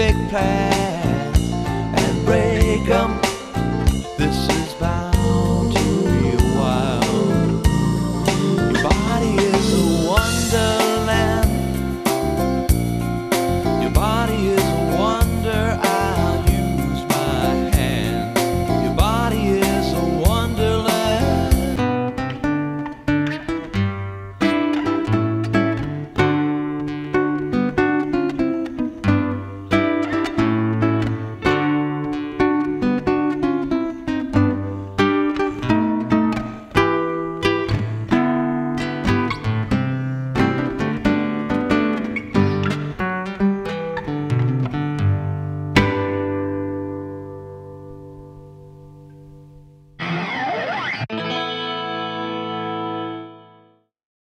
big plan.